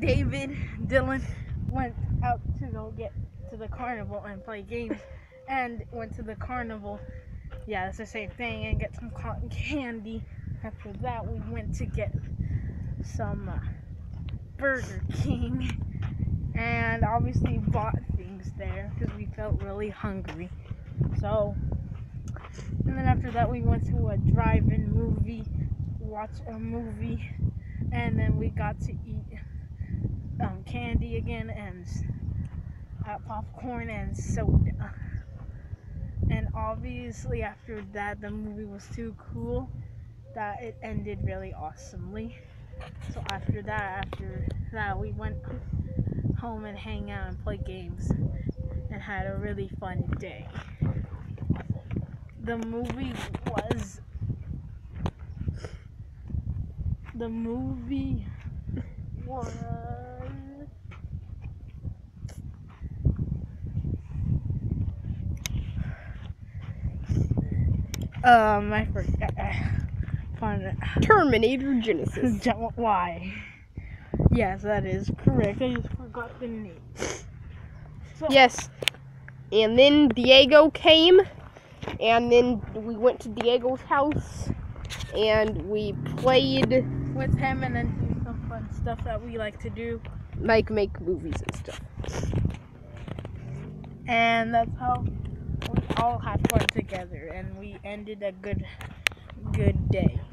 David, Dylan went out to go get to the carnival and play games, and went to the carnival. Yeah, it's the same thing, and get some cotton candy. After that, we went to get some uh, Burger King, and obviously bought things there because we felt really hungry. So, and then after that, we went to a drive-in movie, watch a movie, and then we got to eat candy again and popcorn and soda. And obviously, after that, the movie was too cool that it ended really awesomely. So after that, after that, we went home and hang out and play games and had a really fun day. The movie was the movie was um I forgot find it Terminator Genisys. Don't- Why? Yes, that is correct. I just forgot the name. So, Yes. And then Diego came, and then we went to Diego's house, and we played with him and then do some fun stuff that we like to do. like make movies and stuff. And that's how all had fun together and we ended a good good day.